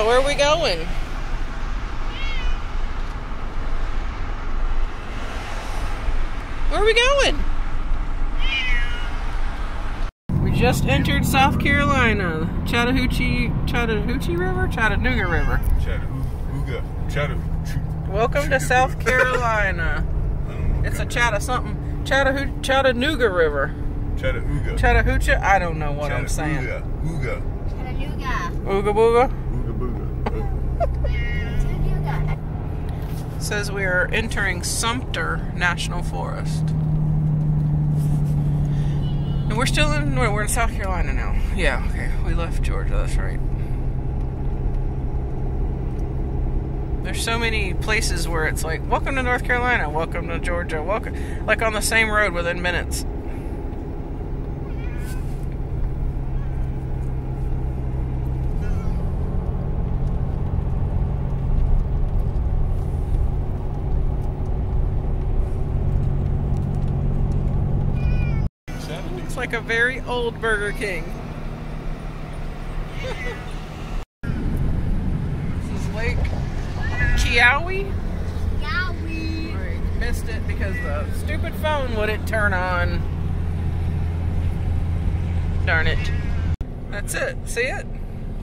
So, where are we going? Where are we going? We just entered South Carolina, Chattahoochee, Chattahoochee River, Chattanooga River. Chattanooga, Chattanooga. Welcome to South Carolina. It's a Chatta something, Chattahoo Chattanooga River. Chattanooga. Chattahoochee. I don't know what I'm saying. Ooga. Chattanooga. Ooga booga. Says we are entering Sumter National Forest. And we're still in, we're in South Carolina now. Yeah, okay. We left Georgia, that's right. There's so many places where it's like, welcome to North Carolina, welcome to Georgia, welcome, like on the same road within minutes. It's old Burger King. this is Lake Keowee. Yowie. I missed it because the stupid phone wouldn't turn on. Darn it. That's it. See it?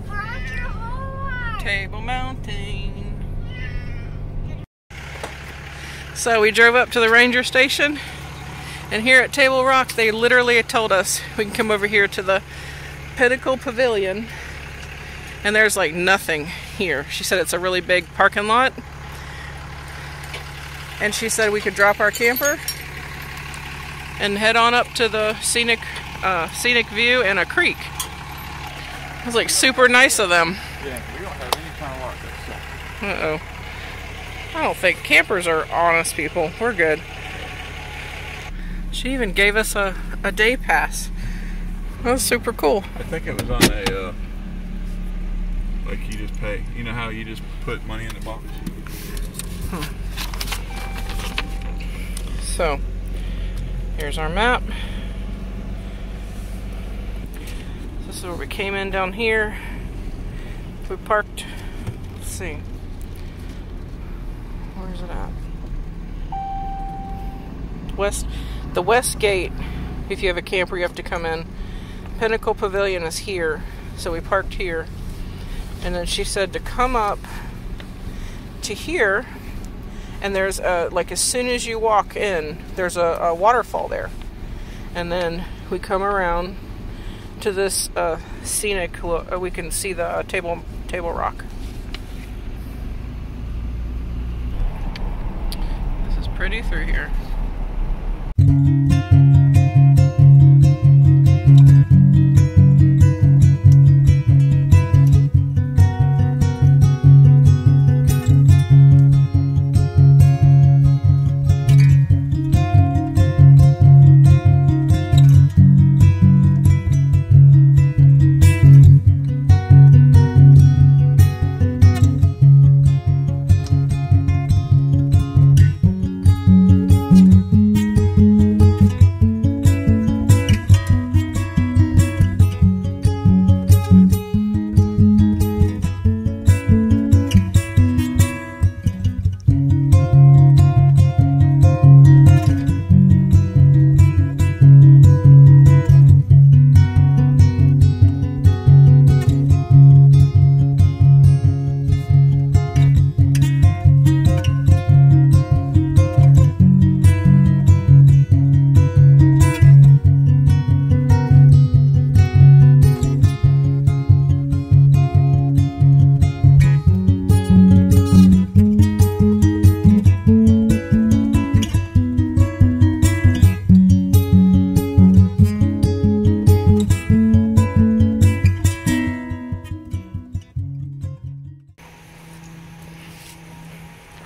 Park your horse. Table Mountain. So we drove up to the ranger station, and here at Table Rock, they literally told us we can come over here to the Pinnacle Pavilion, and there's like nothing here. She said it's a really big parking lot, and she said we could drop our camper and head on up to the scenic, uh, scenic view and a creek. It was like super nice of them. Yeah, we don't have any kind of like. Uh oh. I don't think campers are honest people. We're good. She even gave us a, a day pass. That was super cool. I think it was on a, uh, like you just pay. You know how you just put money in the box? So, here's our map. This is where we came in down here. We parked. Let's see. Where's it at? West, the west gate. If you have a camper, you have to come in. Pinnacle Pavilion is here, so we parked here. And then she said to come up to here and there's a like as soon as you walk in there's a, a waterfall there and then we come around to this uh, scenic uh, we can see the uh, table table rock this is pretty through here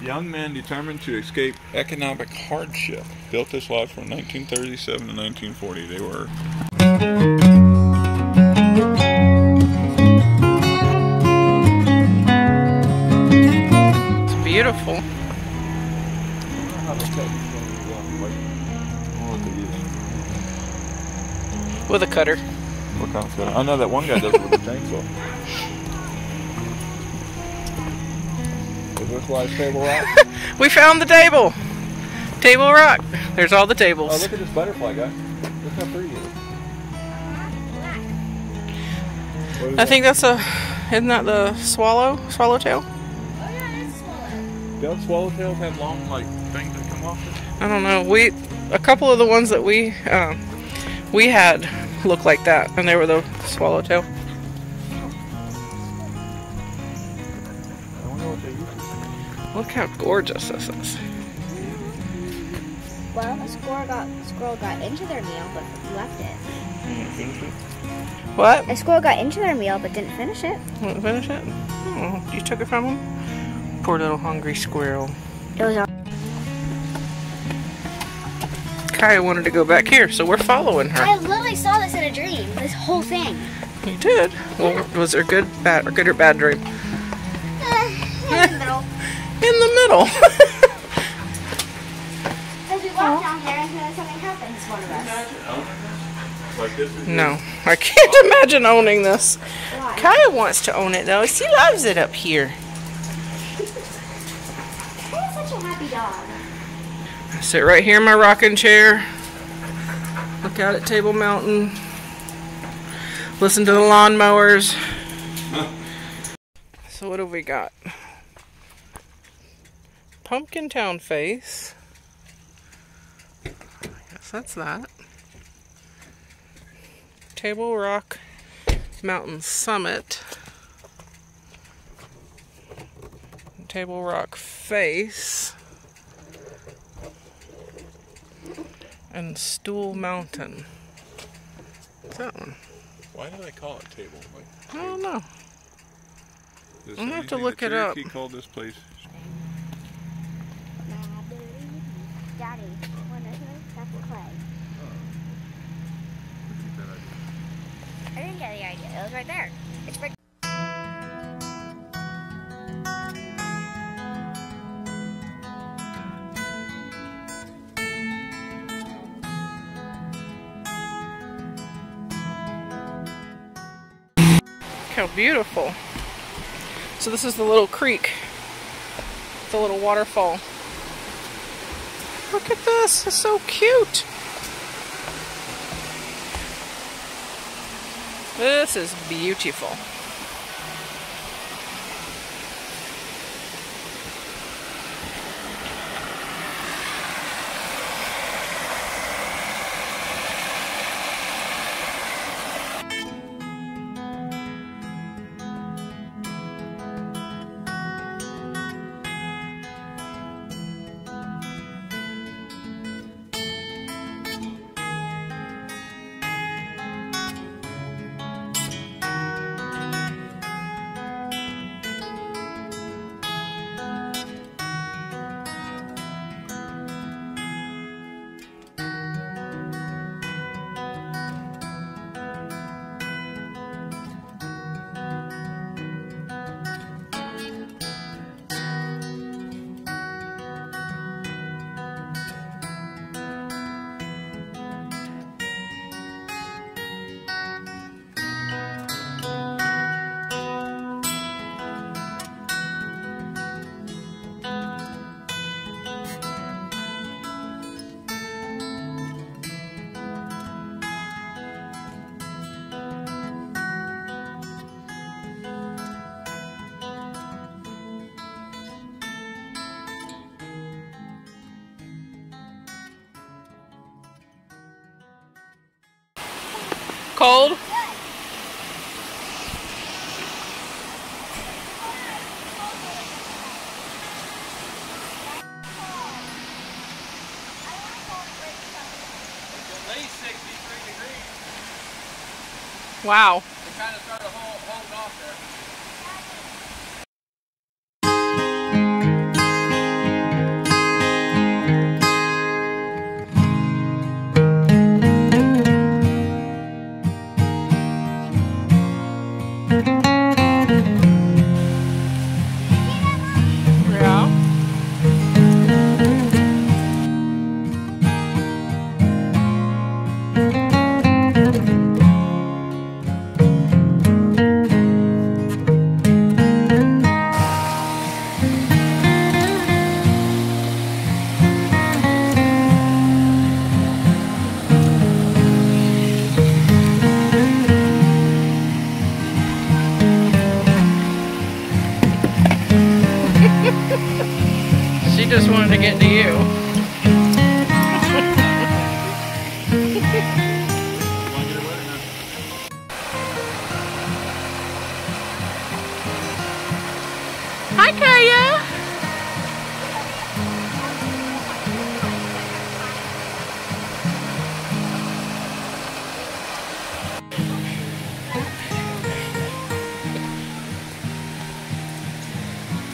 Young men determined to escape economic hardship built this lodge from 1937 to 1940. They were it's beautiful with a cutter What kind of stuff? I know that one guy does it with a chainsaw. this why it's Table Rock? We found the table. Table Rock. There's all the tables. oh, look at this butterfly, guy. Look how pretty it is. What is I that? think that's a. Isn't that the swallow? Swallowtail? Oh, yeah, that's swallow. Don't swallowtails have long, like, things that come off it? I don't know. We a couple of the ones that we um, we had looked like that, and they were the swallowtail. Look how gorgeous this is. Well, a squirrel got, squirrel got into their meal but left it. What? A squirrel got into their meal but didn't finish it. To finish it? Oh, you took it from him? Poor little hungry squirrel. It was Kaya wanted to go back here, so we're following her. I literally saw this in a dream. This whole thing. You did. Well, was there good, bad, or good or bad dream? In the middle. As we walked down there, and something happens to one of us. Like this no, I can't imagine owning this. Why? Kaya wants to own it though. She loves it up here. He's such a happy dog. Sit right here in my rocking chair. Look out at Table Mountain. Listen to the lawnmowers. So what have we got? Pumpkin Town face. I guess that's that. Table Rock Mountain Summit. Table Rock face. and Stool Mountain. What's that one? Why do they call it table? Like, I don't know. does I'm gonna have to look it up. Cherokee called this place Daddy, when no stuff clay. I didn't get the idea. It was right there. It's right. How beautiful. So this is the little creek. The little waterfall. Look at this. It's so cute. This is beautiful. Cold? At least 63 degrees. Wow.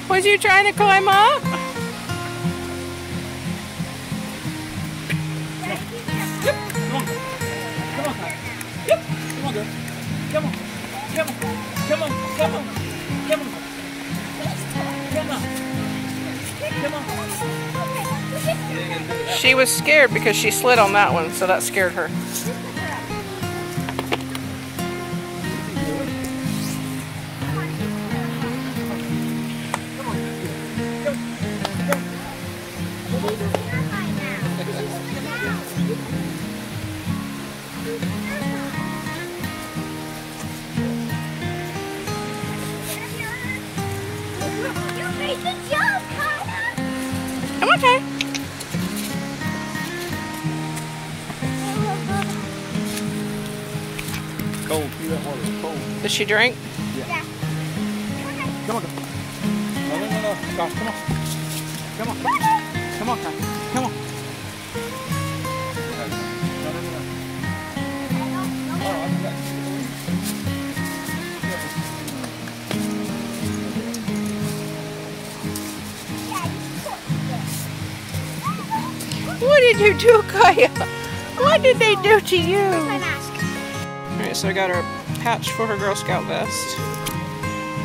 Was you trying to climb up? She was scared because she slid on that one, so that scared her. Cold. See that water. It's cold. Did she drink? Yeah. Come on. No, no, no, no. Stop. Come on. Come on. Come on, Kai. Come on. No, no, no, no. I forgot. What did you do, Kaya? What did they do to you? Alright, so I got her patch for her Girl Scout vest.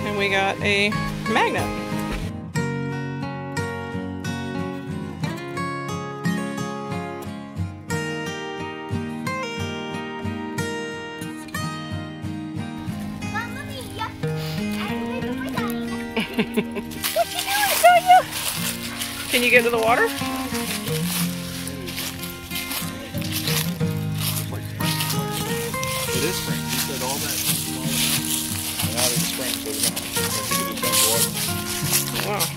And we got a magnet. Can you get to the water? This spring. You said all that. Now the spring, so it's not. Wow.